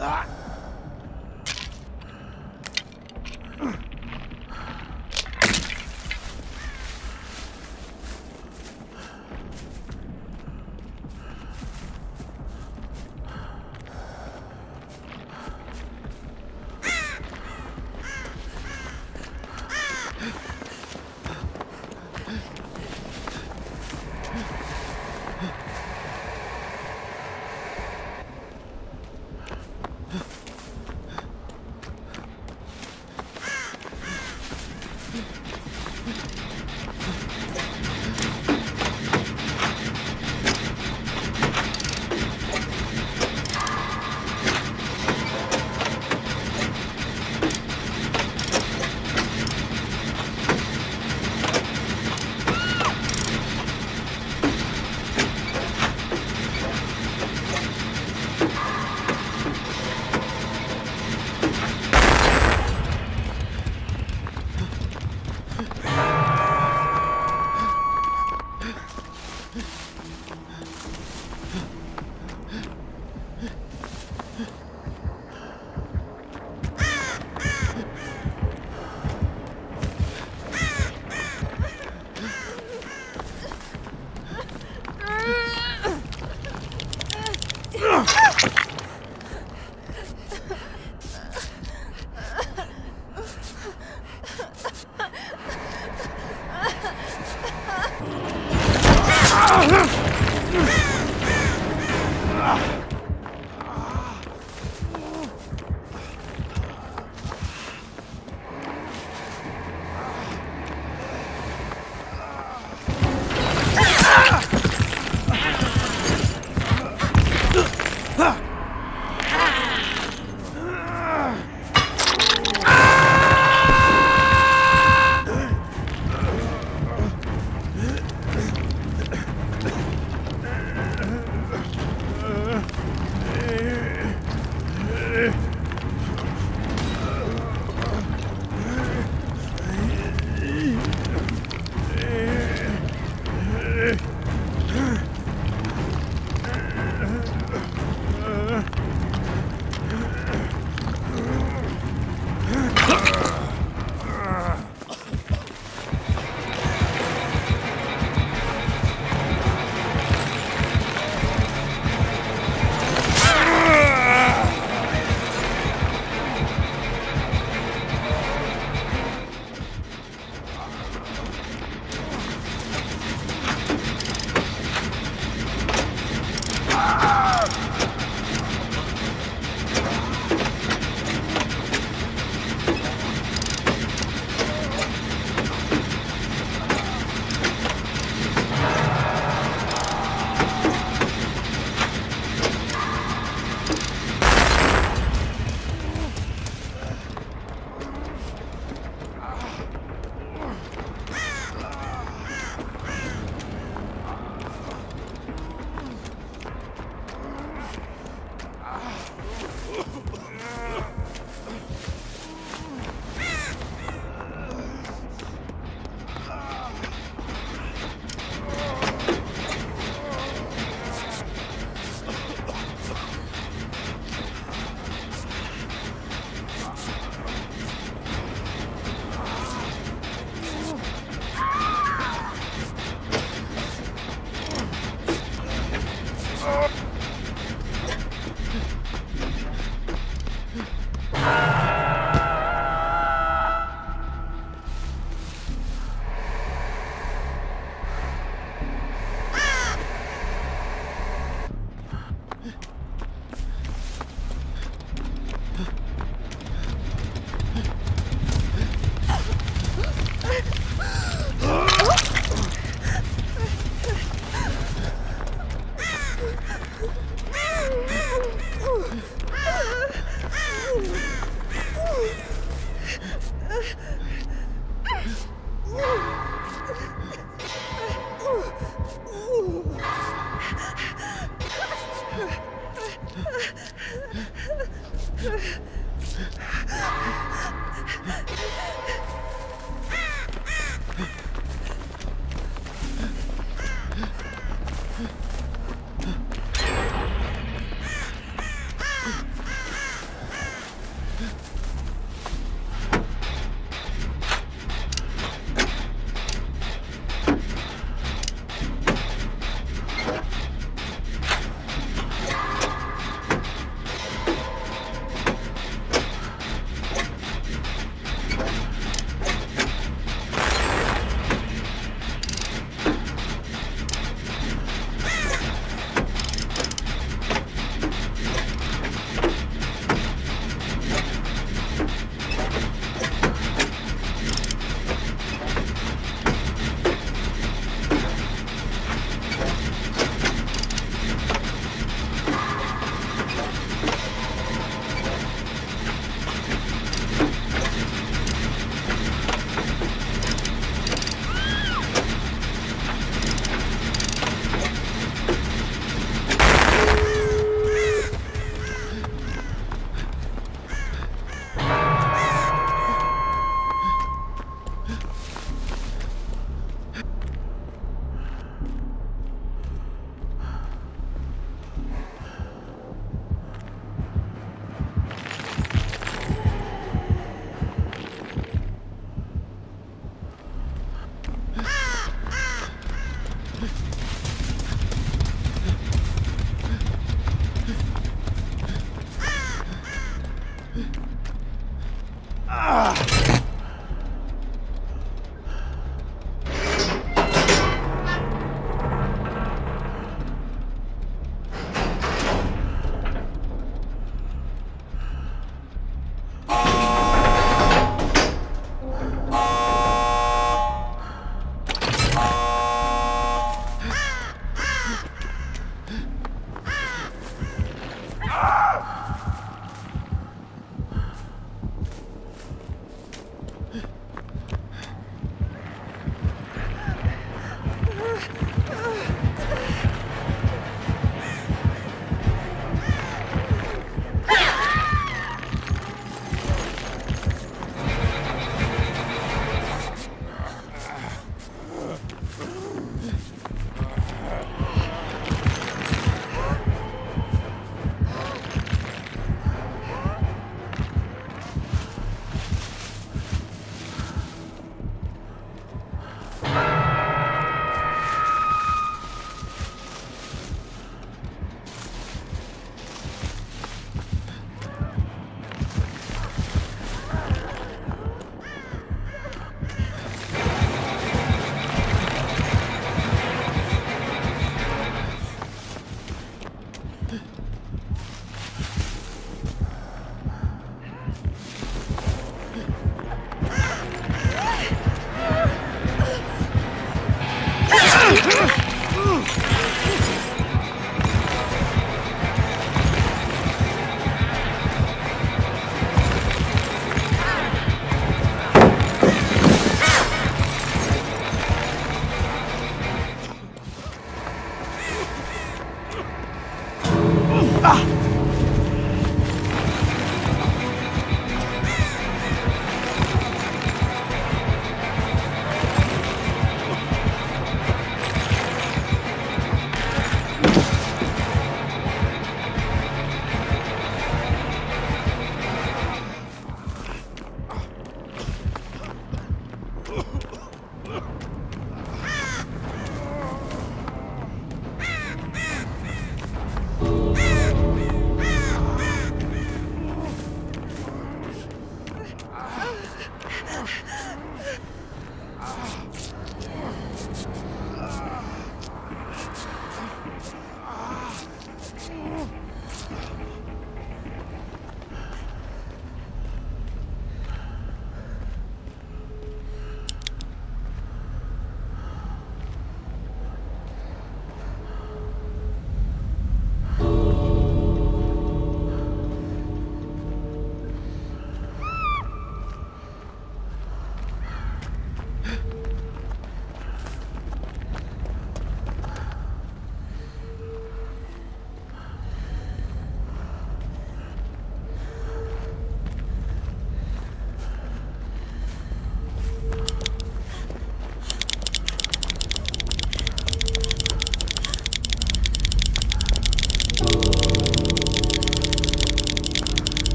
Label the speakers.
Speaker 1: Ah! Ugh.